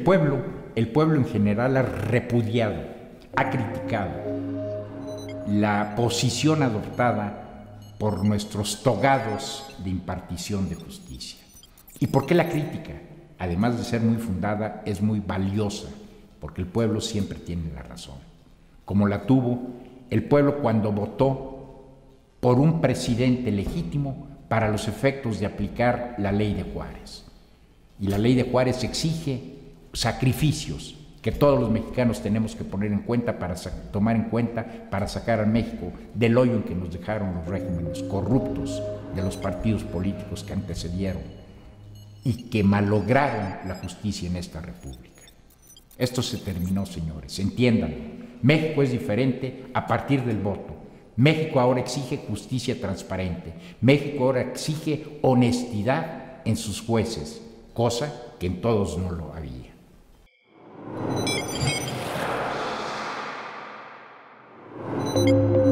pueblo, el pueblo en general ha repudiado, ha criticado la posición adoptada por nuestros togados de impartición de justicia. ¿Y por qué la crítica? Además de ser muy fundada, es muy valiosa, porque el pueblo siempre tiene la razón, como la tuvo el pueblo cuando votó por un presidente legítimo para los efectos de aplicar la ley de Juárez. Y la ley de Juárez exige sacrificios que todos los mexicanos tenemos que poner en cuenta para tomar en cuenta para sacar a México del hoyo en que nos dejaron los regímenes corruptos de los partidos políticos que antecedieron y que malograron la justicia en esta república. Esto se terminó, señores, entiendan. México es diferente a partir del voto. México ahora exige justicia transparente. México ahora exige honestidad en sus jueces, cosa que en todos no lo había. you